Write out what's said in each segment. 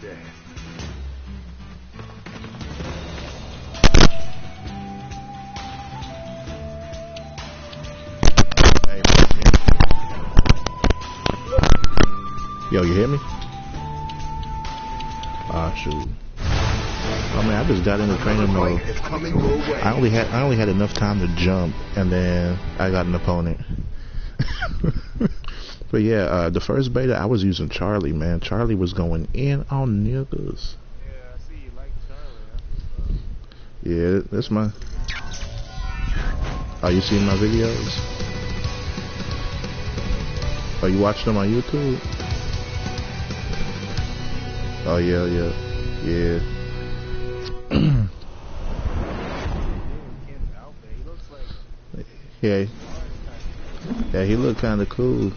day. Yo, you hear me? Ah, shoot. Oh man, I just got into training mode. I only had I only had enough time to jump, and then I got an opponent. but yeah, uh, the first beta I was using Charlie. Man, Charlie was going in on niggas. Yeah, I see you like Charlie. Yeah, that's my. Are you seeing my videos? Are you watching them on YouTube? Oh yeah, yeah, yeah. Ken's outfit. He looks like Yeah, yeah, he looked kind of cool.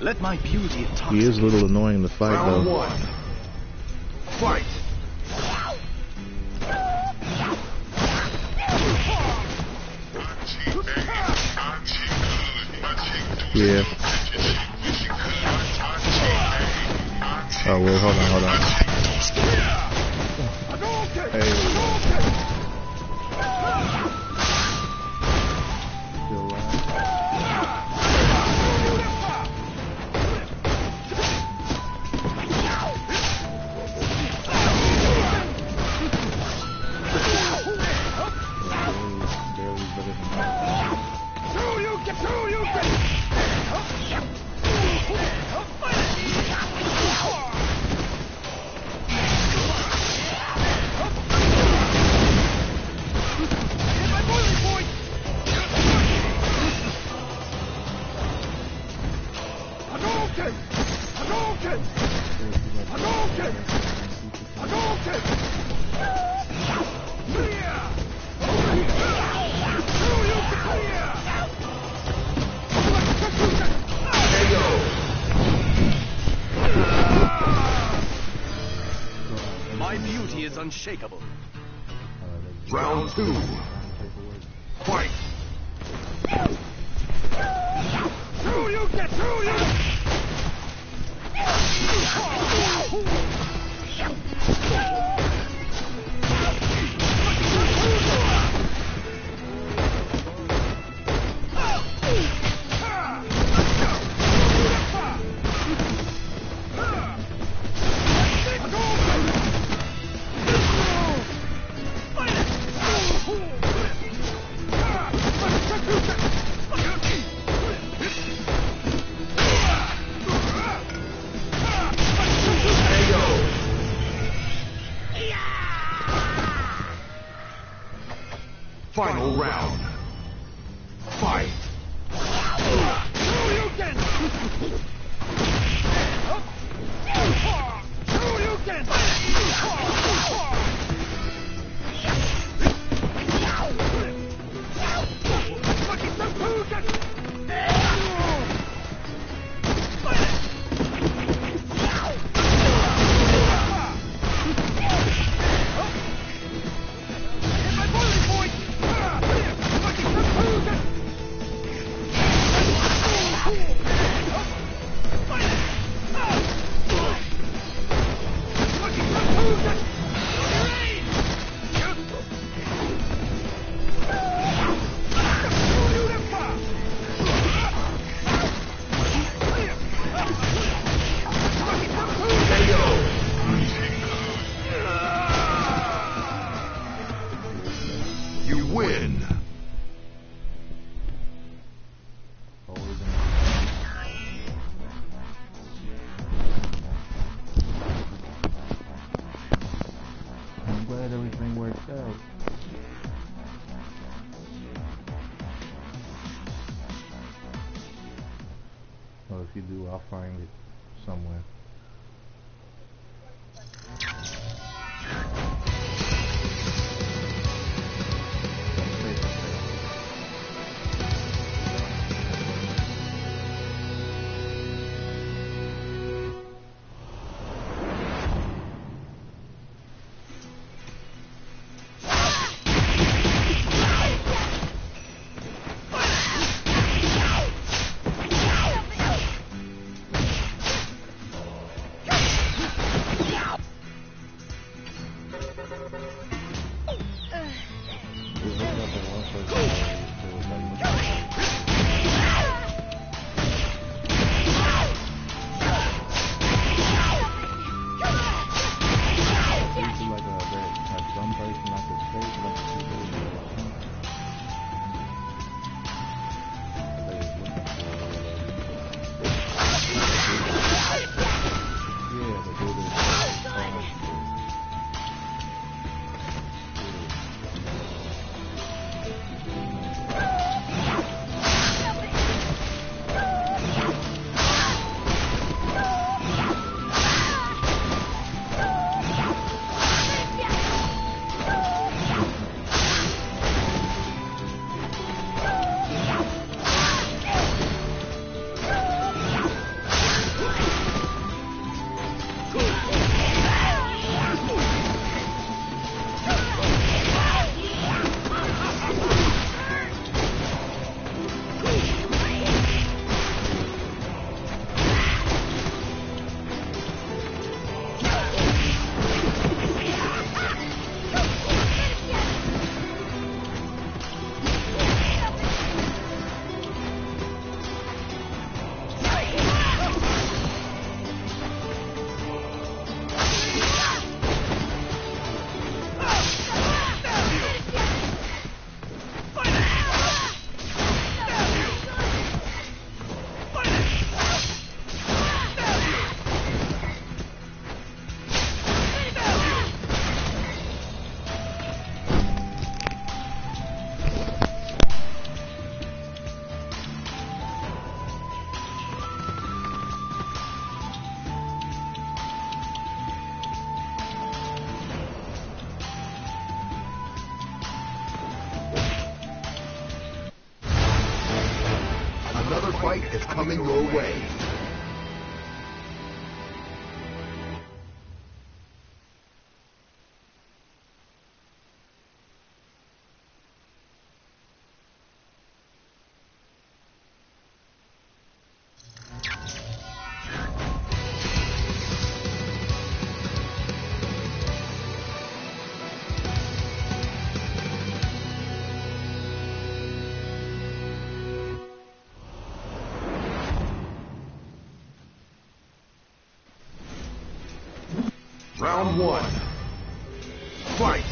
Let my beauty He is a little annoying in the fight Round though. one. Fight. Yeah. Oh wait, hold on, hold on. You win. Round one. Fight!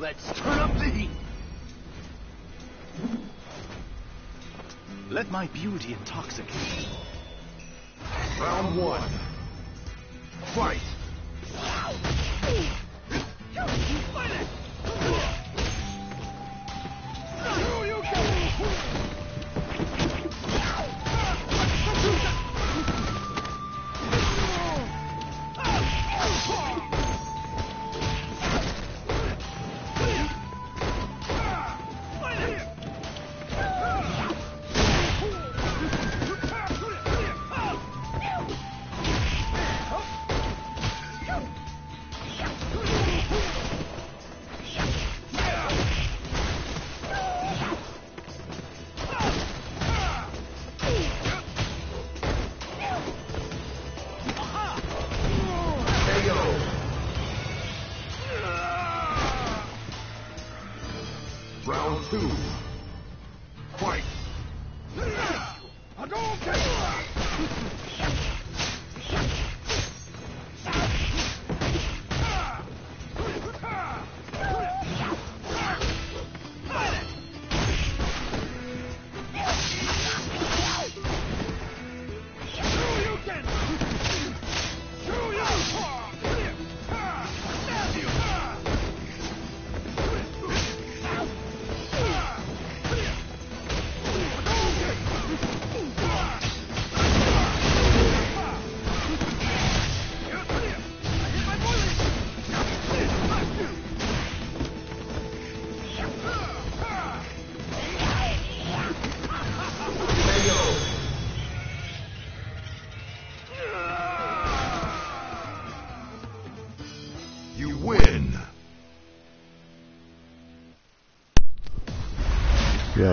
Let's turn up the heat. Let my beauty intoxicate. Round one. Fight.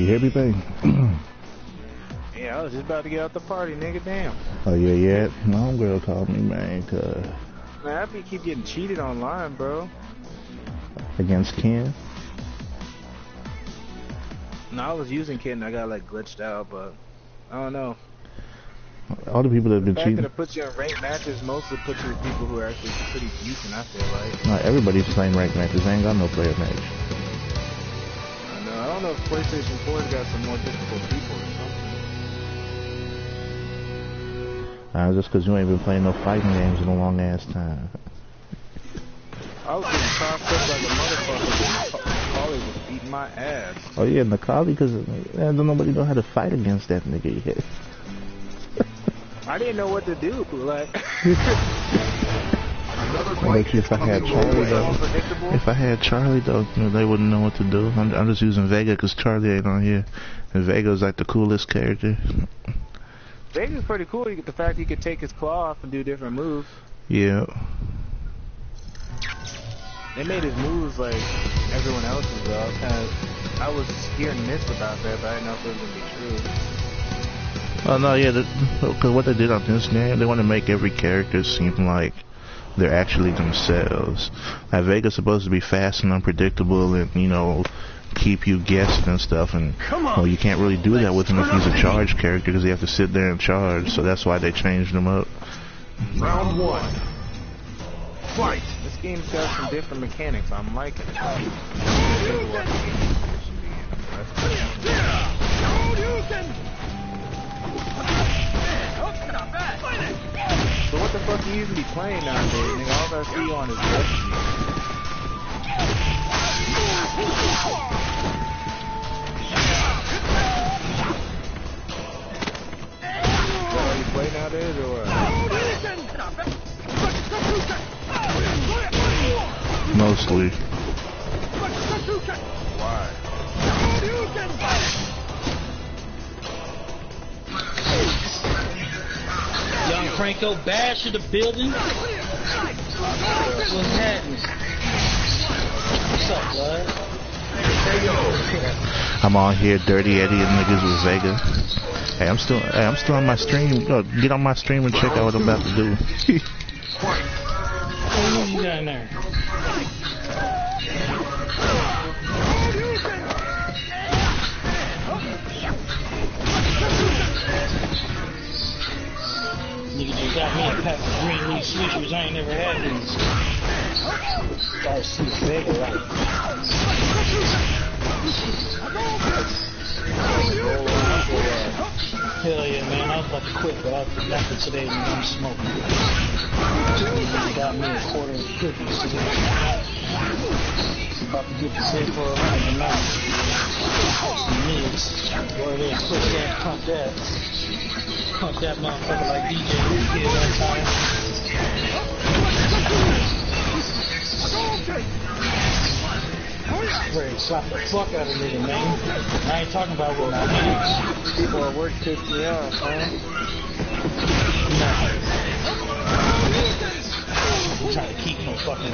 You hear me, babe? Yeah, I was just about to get out the party, nigga. Damn. oh, yeah, yeah. My homegirl called me, man, cause Man, I be keep getting cheated online, bro. against Ken. No, I was using and I got like glitched out, but I don't know. All the people that have The been fact that cheating. it puts you in ranked matches mostly puts you with people who are actually pretty decent, I feel like. Not everybody's playing ranked matches. They ain't got no player match. I don't know if PlayStation 4's got some more difficult people or something. Uh, just because you ain't been playing no fighting games in a long ass time. I was getting tossed up like a motherfucker. and Polly was beating my ass. Oh yeah, Necalli, because don't nobody know how to fight against that nigga yet. I didn't know what to do. Like, Another I fight bet you is if I had Charlie though, if I had Charlie though, you know, they wouldn't know what to do. I'm, I'm just using Vega because Charlie ain't on here, and Vega's like the coolest character. Vega's pretty cool. You get the fact he could take his claw off and do different moves. Yeah. They made his moves like everyone else's though. I was kind of, I was hearing myths about that, but I didn't know if it was gonna be true. Oh no, yeah, because what they did on this game, they want to make every character seem like they're actually themselves. Like Vega's supposed to be fast and unpredictable, and you know, keep you guessing and stuff. And Come on. well, you can't really do that with him if he's a the charge character because you have to sit there and charge. So that's why they changed him up. Round one. Fight. This game's got some different mechanics. I'm liking it. So what the fuck are you even be playing nowadays, nigga? All I see you on is Destiny. Is that all you play nowadays, or what? Mostly. Why? Franco bash in the building. What's happening? What's up, bud? I'm on here, dirty Eddie and niggas with Vega. Hey, I'm still, hey, I'm still on my stream. Yo, get on my stream and check out what I'm about to do. What you got in there? Quit, but I, after today, man, I'm smoking. Got me a quarter of cookies today. About to get this head for a round of mouth. Some mids. Go there, push that, pump that. Pump that motherfucker like DJ Luke did one time. Ready to slap the fuck out of nigga, man. I ain't talking about what my hands. People at work piss me off, man. I'm trying to keep no fucking.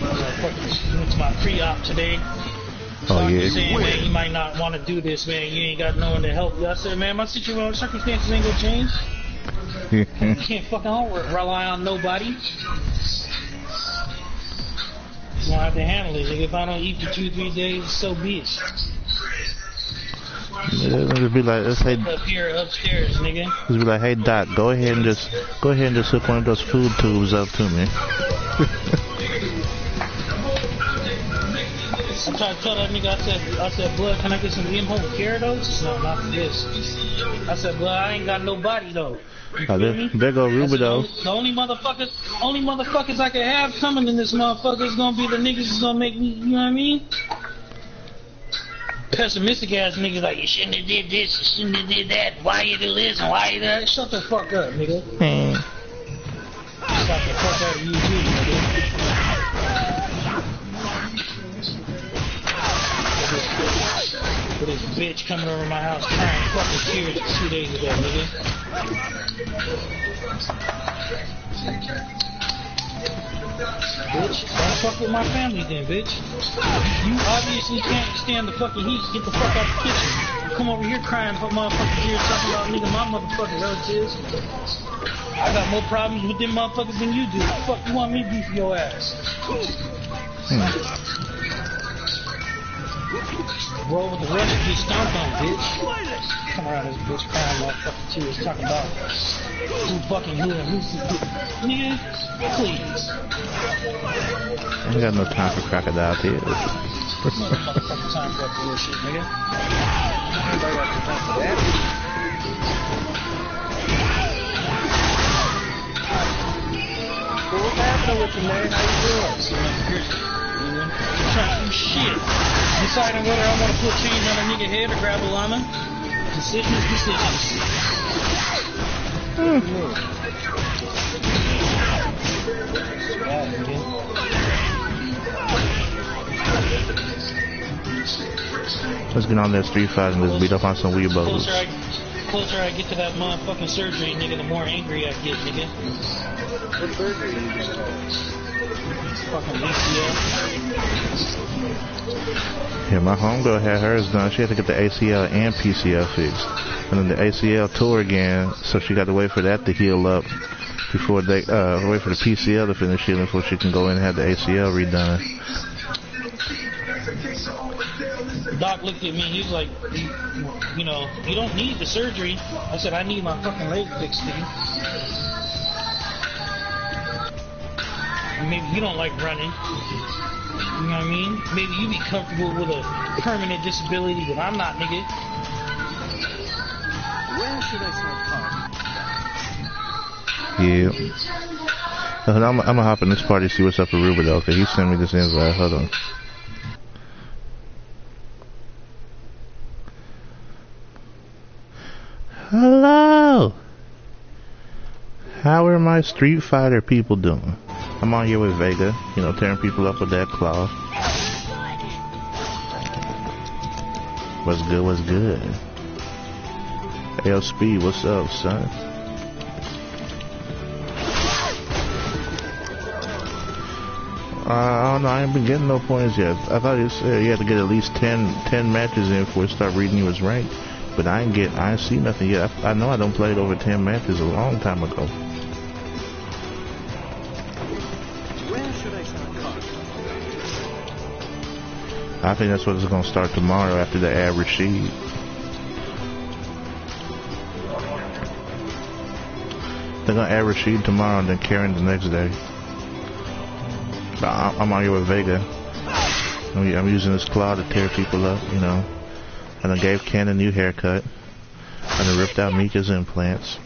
Motherfucker, Went to my pre-op today. Oh Doctor yeah. saying, man, you might not want to do this, man. You ain't got no one to help you. I said, man, my situation, circumstances ain't gonna change. You can't fucking all rely on nobody. You don't have to handle it. Like, if I don't eat for two, three days, so be it. It'd be like, let's say, Up here, upstairs, nigga. Just be like, hey Doc, go ahead and just go ahead and just hook one of those food tubes up to me. I tried to tell that nigga, I said, I said, blood, can I get some in-home Gyarados? No, not for this. I said, blood, I ain't got no body though. Oh, there, there go said, the Rubido. only- The only motherfuckers, only motherfuckers I can have coming in this motherfucker is gonna be the niggas that's gonna make me, you know what I mean? Pessimistic ass niggas like, you shouldn't have did this, you shouldn't have did that, why you do this and why you do that. Shut the fuck up, nigga. Man, Slap the fuck of you this bitch coming over my house crying fucking tears two days ago, nigga. Bitch, don't fuck with my family then, bitch. You obviously can't stand the fucking heat. Get the fuck out the kitchen. You come over here crying for motherfucking tears talking about nigga my motherfucking relatives. I got more problems with them motherfuckers than you do. The fuck you want me for your ass? Hmm. Roll with the rest and get stomped on, bitch. Come around this bitch crying motherfucking tears talking about who fucking who and who's Nigga, please. I ain't got no time for crocodile tears. Motherfucking time for that bullshit, nigga. Everybody got the time for that. So what's happening with you, man? How you doing? Trying to do shit. Deciding whether I want to put chains on a nigga head or grab a llama. Decisions, decisions. Let's get on that street fight and let's beat up on some Closer weebos. I, closer I get to that motherfucking surgery, nigga, the more angry I get, nigga. Yeah, my homegirl had hers done. She had to get the ACL and PCL fixed. And then the ACL tore again, so she got to wait for that to heal up before they, uh, wait for the PCL to finish healing before she can go in and have the ACL redone. Doc looked at me, he was like, you, know, you don't need the surgery. I said, I need my fucking leg fixed, nigga. Maybe you don't like running. You know what I mean? Maybe you be comfortable with a permanent disability, but I'm not, nigga. When should I start talking? Yeah. I'm, I'm gonna hop in this party to see what's up with Ruben though, 'cause he sent me this invite. Hold on. Hello. How are my Street Fighter people doing? I'm on here with Vega, you know, tearing people up with that claw. What's good? What's good? L Speed, what's up, son? Uh, I don't know. I ain't been getting no points yet. I thought you said you had to get at least 10, 10 matches in before it start reading you as ranked. But I ain't get. I ain't see nothing yet. I, I know I don't played over 10 matches a long time ago. I think that's what it's gonna start tomorrow after the average sheet. They're gonna average sheet tomorrow and then Karen the next day. But I'm on here with Vega. I'm I'm using this claw to tear people up, you know. And I gave Ken a new haircut. And I ripped out Mika's implants.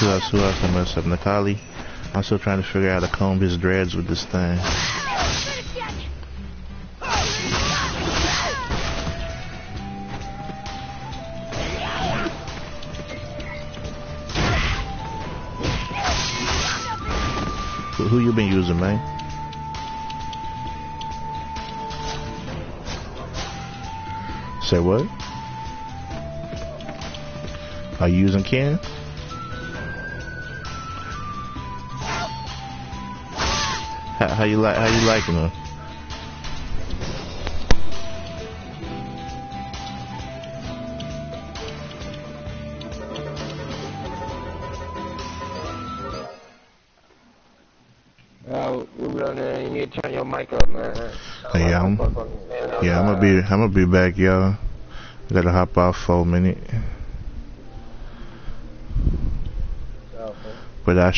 Who else? Who else I messed up? Necalli. I'm still trying to figure out how to comb his dreads with this thing. Who, you been using, man? Say what? Are you using Ken? How, how you like? How you liking him? I'm gonna be. I'm gonna be back, y'all. Gotta hop off for a minute, but I.